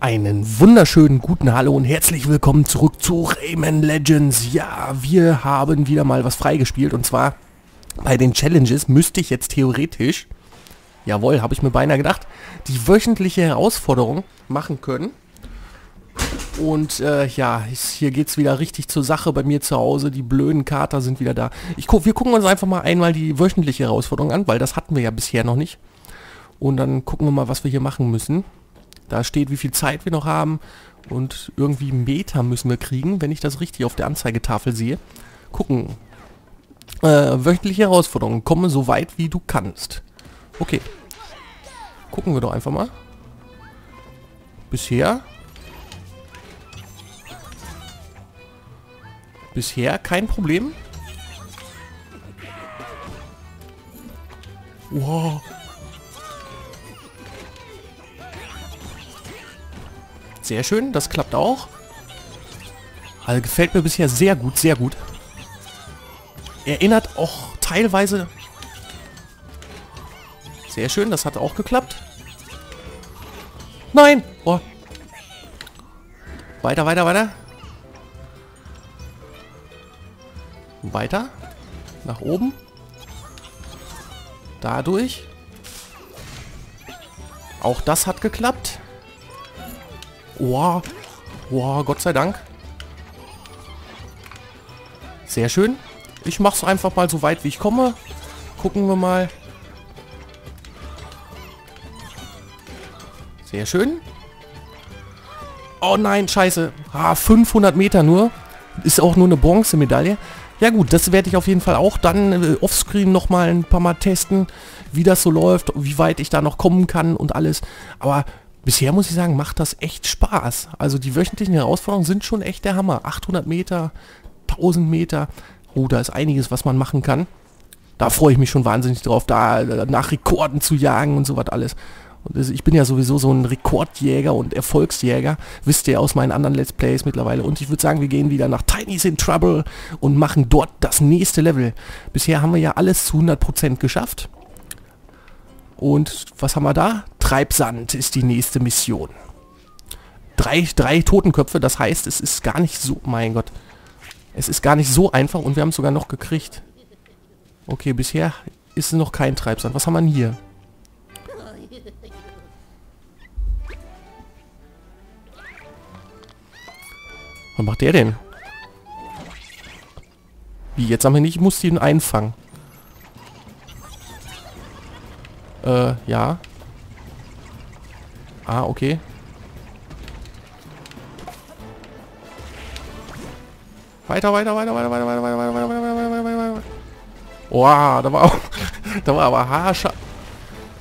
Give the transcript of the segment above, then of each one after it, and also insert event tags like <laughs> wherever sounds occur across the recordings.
Einen wunderschönen guten Hallo und herzlich willkommen zurück zu Rayman Legends. Ja, wir haben wieder mal was freigespielt und zwar bei den Challenges müsste ich jetzt theoretisch, jawohl, habe ich mir beinahe gedacht, die wöchentliche Herausforderung machen können. Und äh, ja, hier geht es wieder richtig zur Sache bei mir zu Hause. Die blöden Kater sind wieder da. Ich gu wir gucken uns einfach mal einmal die wöchentliche Herausforderung an, weil das hatten wir ja bisher noch nicht. Und dann gucken wir mal, was wir hier machen müssen. Da steht, wie viel Zeit wir noch haben und irgendwie Meter müssen wir kriegen, wenn ich das richtig auf der Anzeigetafel sehe. Gucken. Äh, wöchentliche Herausforderungen. Komme so weit, wie du kannst. Okay. Gucken wir doch einfach mal. Bisher. Bisher kein Problem. Wow. Sehr schön, das klappt auch. Also gefällt mir bisher sehr gut, sehr gut. Erinnert auch teilweise... Sehr schön, das hat auch geklappt. Nein! Oh. Weiter, weiter, weiter. Weiter. Nach oben. Dadurch. Auch das hat geklappt. Wow. Wow, Gott sei Dank. Sehr schön. Ich mach's einfach mal so weit, wie ich komme. Gucken wir mal. Sehr schön. Oh nein, scheiße. Ah, 500 Meter nur. Ist auch nur eine Bronzemedaille. Ja gut, das werde ich auf jeden Fall auch dann äh, offscreen nochmal ein paar Mal testen, wie das so läuft, wie weit ich da noch kommen kann und alles. Aber bisher muss ich sagen, macht das echt Spaß. Also die wöchentlichen Herausforderungen sind schon echt der Hammer. 800 Meter, 1000 Meter. Oh, da ist einiges, was man machen kann. Da freue ich mich schon wahnsinnig drauf, da nach Rekorden zu jagen und so was alles. Und ich bin ja sowieso so ein Rekordjäger und Erfolgsjäger, wisst ihr aus meinen anderen Let's Plays mittlerweile. Und ich würde sagen, wir gehen wieder nach Tiny's in Trouble und machen dort das nächste Level. Bisher haben wir ja alles zu 100% geschafft. Und was haben wir da? Treibsand ist die nächste Mission. Drei, drei Totenköpfe, das heißt, es ist gar nicht so... Mein Gott. Es ist gar nicht so einfach und wir haben es sogar noch gekriegt. Okay, bisher ist noch kein Treibsand. Was haben wir denn hier? Was macht der denn? Wie, jetzt haben wir nicht, ich muss ihn einfangen. Äh, ja. Ah, okay. Weiter, weiter, weiter, weiter, weiter, weiter, weiter, weiter, weiter, weiter, weiter, weiter, weiter, weiter. Wow, da war auch, da war aber haarscharf.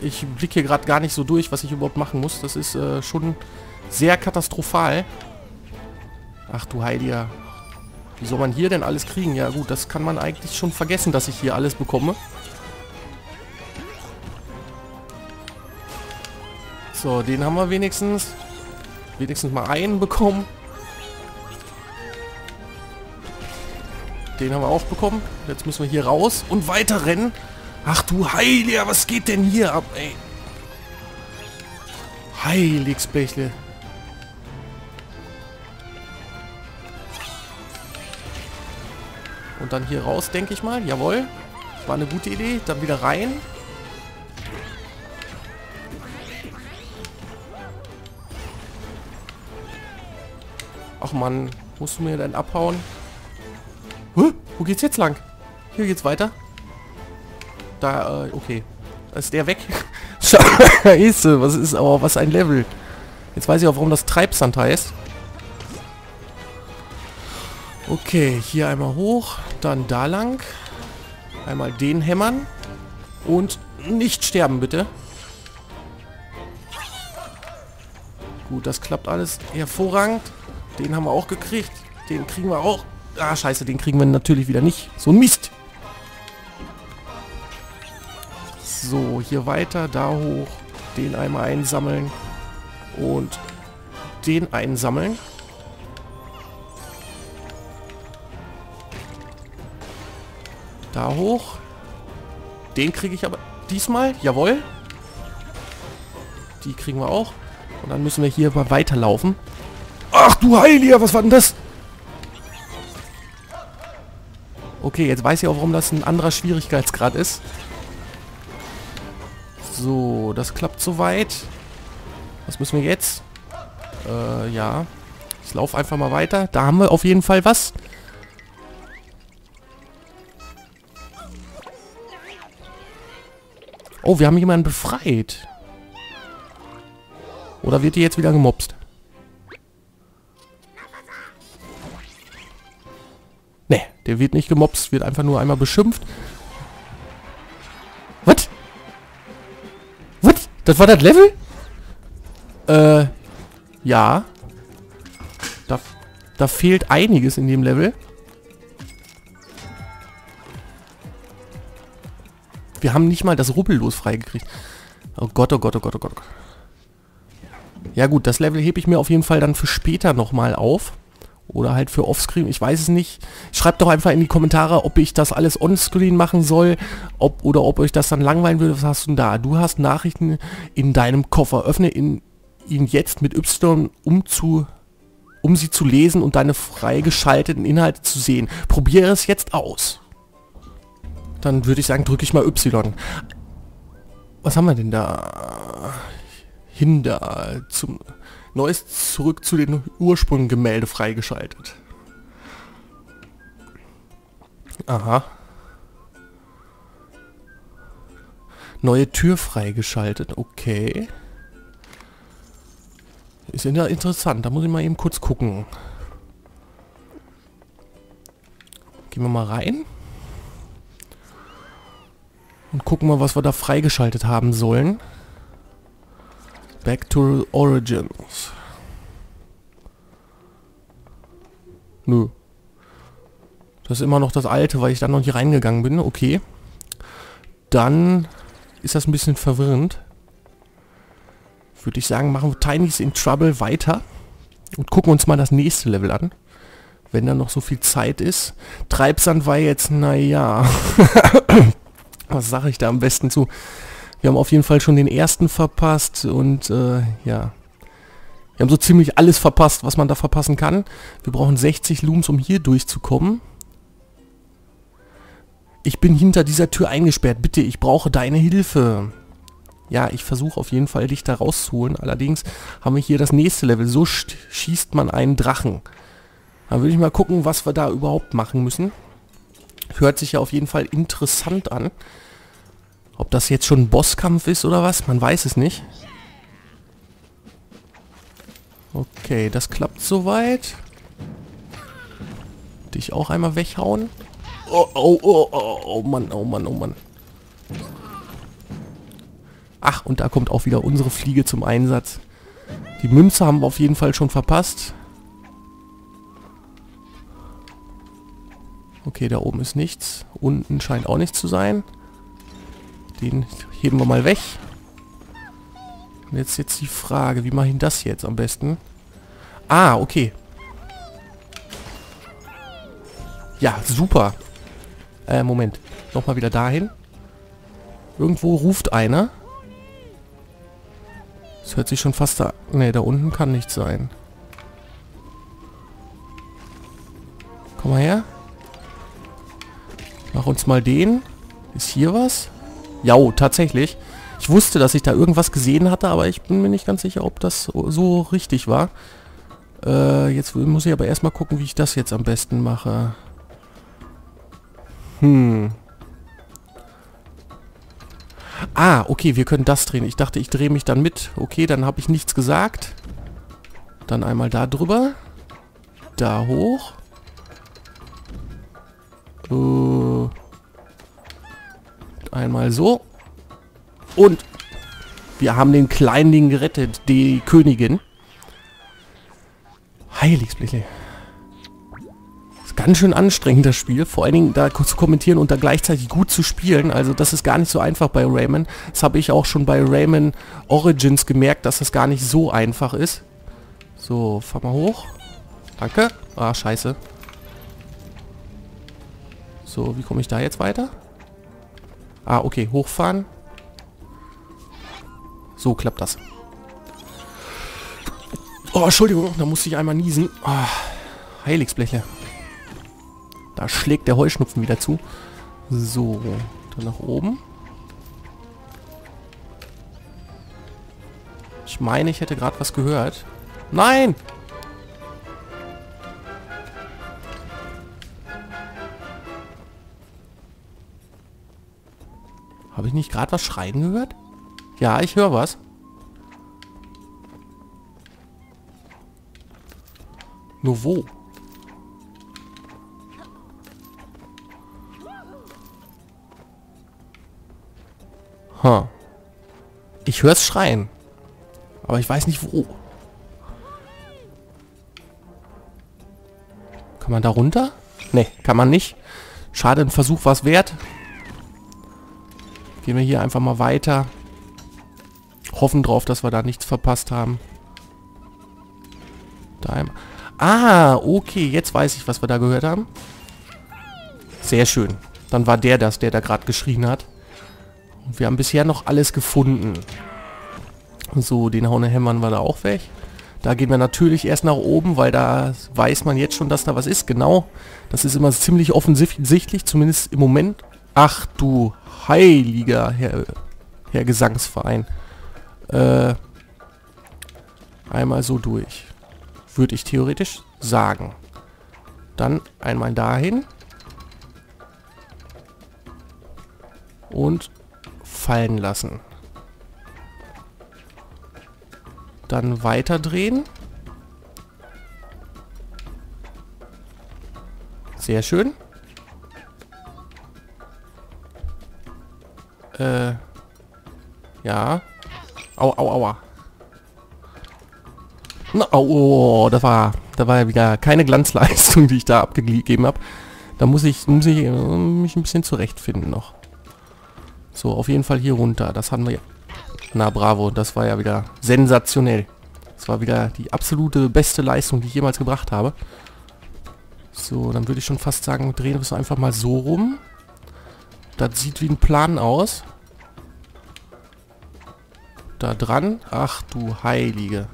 Ich blicke hier gerade gar nicht so durch, was ich überhaupt machen muss. Das ist äh, schon sehr katastrophal. Ach du Heiliger. Wie soll man hier denn alles kriegen? Ja gut, das kann man eigentlich schon vergessen, dass ich hier alles bekomme. So, den haben wir wenigstens. Wenigstens mal einen bekommen. Den haben wir auch bekommen. Jetzt müssen wir hier raus und weiter rennen. Ach du Heiliger, was geht denn hier ab, ey? Heiligsblechle. Und dann hier raus, denke ich mal. Jawohl. War eine gute Idee. Dann wieder rein. Ach man, musst du mir denn abhauen? Huh? Wo geht's jetzt lang? Hier geht's weiter. Da, äh, okay. Ist der weg. <laughs> Scheiße, was ist aber, was ein Level. Jetzt weiß ich auch, warum das Treibsand heißt. Okay, hier einmal hoch, dann da lang. Einmal den hämmern. Und nicht sterben, bitte. Gut, das klappt alles hervorragend. Den haben wir auch gekriegt. Den kriegen wir auch. Ah, scheiße, den kriegen wir natürlich wieder nicht. So ein Mist. So, hier weiter, da hoch. Den einmal einsammeln. Und den einsammeln. Da hoch. Den kriege ich aber diesmal. Jawohl. Die kriegen wir auch. Und dann müssen wir hier mal weiterlaufen. Ach du Heiliger, was war denn das? Okay, jetzt weiß ich auch, warum das ein anderer Schwierigkeitsgrad ist. So, das klappt soweit. Was müssen wir jetzt? Äh, ja. Ich laufe einfach mal weiter. Da haben wir auf jeden Fall was. Oh, wir haben jemanden befreit. Oder wird die jetzt wieder gemobst? Der wird nicht gemobst, wird einfach nur einmal beschimpft. Was? Was? Das war das Level? Äh, ja. Da, da fehlt einiges in dem Level. Wir haben nicht mal das Rubbellos freigekriegt. Oh Gott, oh Gott, oh Gott, oh Gott. Ja gut, das Level hebe ich mir auf jeden Fall dann für später nochmal auf. Oder halt für Offscreen, ich weiß es nicht. Schreibt doch einfach in die Kommentare, ob ich das alles Onscreen machen soll. Ob, oder ob euch das dann langweilen würde. Was hast du denn da? Du hast Nachrichten in deinem Koffer. Öffne in, ihn jetzt mit Y, um zu um sie zu lesen und deine freigeschalteten Inhalte zu sehen. Probiere es jetzt aus. Dann würde ich sagen, drücke ich mal Y. Was haben wir denn da? Hinder. Zum Neues zurück zu den Ursprunggemälde freigeschaltet. Aha. Neue Tür freigeschaltet. Okay. Ist ja interessant. Da muss ich mal eben kurz gucken. Gehen wir mal rein. Und gucken mal, was wir da freigeschaltet haben sollen. Back to Origins. Nö. Das ist immer noch das alte, weil ich da noch nicht reingegangen bin. Okay. Dann ist das ein bisschen verwirrend. Würde ich sagen, machen wir Tiny's in Trouble weiter. Und gucken uns mal das nächste Level an. Wenn da noch so viel Zeit ist. Treibsand war jetzt, naja. <laughs> Was sage ich da am besten zu? Wir haben auf jeden Fall schon den ersten verpasst und äh, ja. Wir haben so ziemlich alles verpasst, was man da verpassen kann. Wir brauchen 60 Looms, um hier durchzukommen. Ich bin hinter dieser Tür eingesperrt. Bitte, ich brauche deine Hilfe. Ja, ich versuche auf jeden Fall, dich da rauszuholen. Allerdings haben wir hier das nächste Level. So schießt man einen Drachen. Dann würde ich mal gucken, was wir da überhaupt machen müssen. Hört sich ja auf jeden Fall interessant an. Ob das jetzt schon ein Bosskampf ist oder was, man weiß es nicht. Okay, das klappt soweit. Dich auch einmal weghauen. Oh, oh, oh, oh, oh Mann, oh Mann, oh Mann. Ach, und da kommt auch wieder unsere Fliege zum Einsatz. Die Münze haben wir auf jeden Fall schon verpasst. Okay, da oben ist nichts. Unten scheint auch nichts zu sein. Den heben wir mal weg. Und jetzt jetzt die Frage, wie mache ich das jetzt am besten? Ah, okay. Ja, super. Äh, Moment. Nochmal wieder dahin. Irgendwo ruft einer. Das hört sich schon fast da... Ne, da unten kann nichts sein. Komm mal her. Mach uns mal den. Ist hier was? Ja, tatsächlich. Ich wusste, dass ich da irgendwas gesehen hatte, aber ich bin mir nicht ganz sicher, ob das so richtig war. Äh, jetzt muss ich aber erstmal gucken, wie ich das jetzt am besten mache. Hm. Ah, okay, wir können das drehen. Ich dachte, ich drehe mich dann mit. Okay, dann habe ich nichts gesagt. Dann einmal da drüber. Da hoch. Äh, einmal so. Und wir haben den Kleinling gerettet, die Königin. Heiligsblichle. Ist ganz schön anstrengend, das Spiel. Vor allen Dingen da zu kommentieren und da gleichzeitig gut zu spielen. Also das ist gar nicht so einfach bei Rayman. Das habe ich auch schon bei Rayman Origins gemerkt, dass das gar nicht so einfach ist. So, fahr mal hoch. Danke. Ah, scheiße. So, wie komme ich da jetzt weiter? Ah, okay, hochfahren. So klappt das. Oh, Entschuldigung, da musste ich einmal niesen. Oh, Heiligsblechle. Da schlägt der Heuschnupfen wieder zu. So, dann nach oben. Ich meine, ich hätte gerade was gehört. Nein! Ich nicht gerade was schreien gehört? Ja, ich höre was. Nur wo? Huh. Ich höre es schreien. Aber ich weiß nicht wo. Kann man da runter? Ne, kann man nicht. Schade, ein Versuch war es wert. Gehen wir hier einfach mal weiter. Hoffen drauf, dass wir da nichts verpasst haben. Da einmal. Ah, okay, jetzt weiß ich, was wir da gehört haben. Sehr schön. Dann war der das, der da gerade geschrien hat. Und wir haben bisher noch alles gefunden. So, den Haune hämmern wir da auch weg. Da gehen wir natürlich erst nach oben, weil da weiß man jetzt schon, dass da was ist. Genau. Das ist immer ziemlich offensichtlich, zumindest im Moment. Ach du heiliger Herr, Herr Gesangsverein. Äh, einmal so durch. Würde ich theoretisch sagen. Dann einmal dahin. Und fallen lassen. Dann weiter drehen. Sehr schön. Äh. Ja. Au, au, aua. Na, oh, das war, da war ja wieder keine Glanzleistung, die ich da abgegeben habe. Da muss ich, muss ich äh, mich ein bisschen zurechtfinden noch. So, auf jeden Fall hier runter. Das hatten wir ja. Na, bravo. Das war ja wieder sensationell. Das war wieder die absolute beste Leistung, die ich jemals gebracht habe. So, dann würde ich schon fast sagen, drehen wir es einfach mal so rum. Das sieht wie ein Plan aus. Da dran. Ach du Heilige.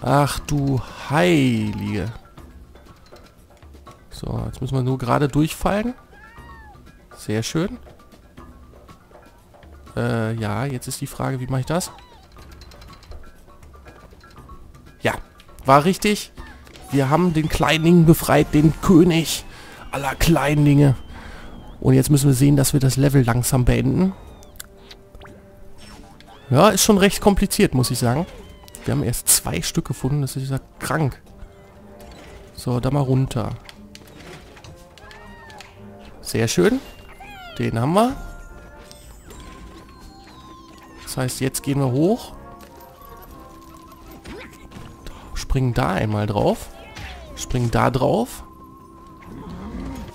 Ach du Heilige. So, jetzt müssen wir nur gerade durchfallen. Sehr schön. Äh, ja, jetzt ist die Frage, wie mache ich das? Ja, war richtig. Wir haben den Kleinling befreit, den König aller Kleinlinge. Und jetzt müssen wir sehen, dass wir das Level langsam beenden. Ja, ist schon recht kompliziert, muss ich sagen. Wir haben erst zwei Stück gefunden, das ist ja krank. So, da mal runter. Sehr schön. Den haben wir. Das heißt, jetzt gehen wir hoch. Springen da einmal drauf. Springen da drauf.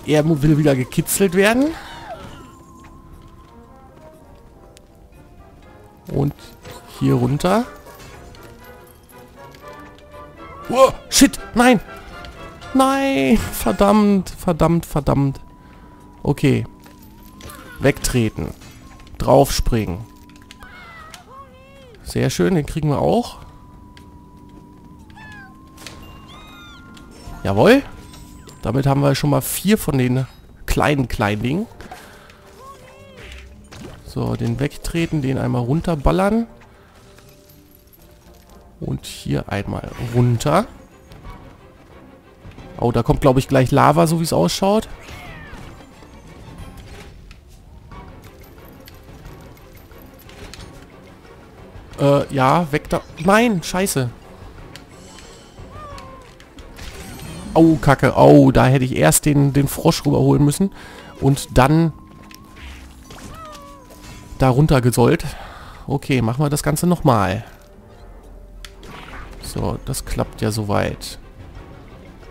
Er will wieder gekitzelt werden. Und hier runter. Oh, shit, nein. Nein, verdammt, verdammt, verdammt. Okay. Wegtreten. Draufspringen. Sehr schön, den kriegen wir auch. Jawohl. Damit haben wir schon mal vier von den kleinen Kleinlingen. So, den wegtreten, den einmal runterballern. Und hier einmal runter. Oh, da kommt, glaube ich, gleich Lava, so wie es ausschaut. Äh, ja, weg da. Nein, scheiße. Oh, Kacke. Oh, da hätte ich erst den, den Frosch rüberholen müssen. Und dann da runter gesollt. Okay, machen wir das Ganze nochmal. So, das klappt ja soweit.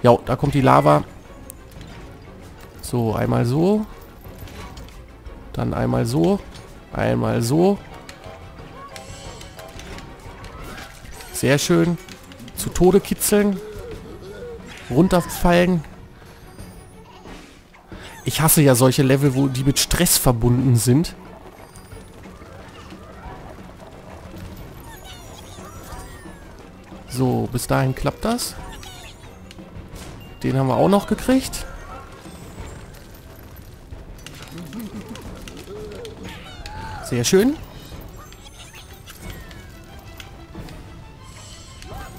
Ja, da kommt die Lava. So, einmal so. Dann einmal so. Einmal so. Sehr schön. Zu Tode kitzeln. Runterfallen. Ich hasse ja solche Level, wo die mit Stress verbunden sind. So, bis dahin klappt das. Den haben wir auch noch gekriegt. Sehr schön.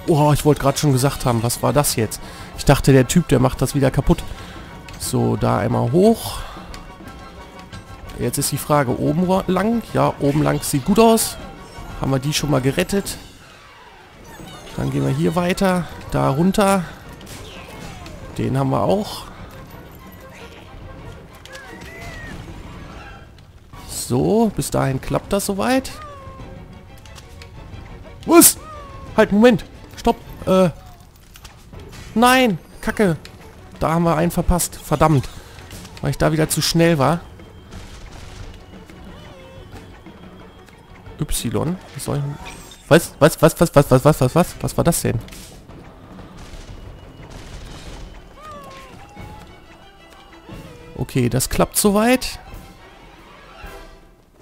Oh, ich wollte gerade schon gesagt haben, was war das jetzt? Dachte, der Typ, der macht das wieder kaputt. So, da einmal hoch. Jetzt ist die Frage, oben lang? Ja, oben lang sieht gut aus. Haben wir die schon mal gerettet. Dann gehen wir hier weiter. Da runter. Den haben wir auch. So, bis dahin klappt das soweit. Was? Halt, Moment. Stopp. Äh. Nein. Kacke. Da haben wir einen verpasst. Verdammt. Weil ich da wieder zu schnell war. Y. Was soll ich... Was? Was? Was? Was? Was? Was? Was? Was? Was? Was war das denn? Okay, das klappt soweit.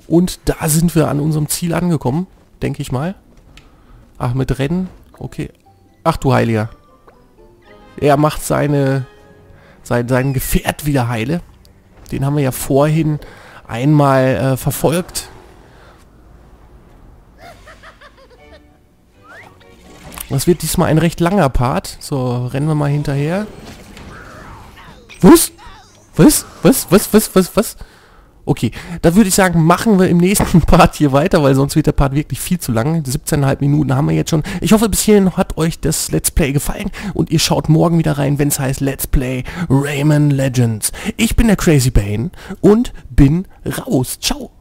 Und da sind wir an unserem Ziel angekommen, denke ich mal. Ach, mit Rennen. Okay. Ach du Heiliger. Er macht seine, sein, sein Gefährt wieder heile. Den haben wir ja vorhin einmal äh, verfolgt. Das wird diesmal ein recht langer Part. So, rennen wir mal hinterher. Was? Was? Was? Was? Was? Was? Was? Okay, da würde ich sagen, machen wir im nächsten <laughs> Part hier weiter, weil sonst wird der Part wirklich viel zu lang. 17,5 Minuten haben wir jetzt schon. Ich hoffe, bis hierhin hat euch das Let's Play gefallen und ihr schaut morgen wieder rein, wenn es heißt Let's Play Rayman Legends. Ich bin der Crazy Bane und bin raus. Ciao.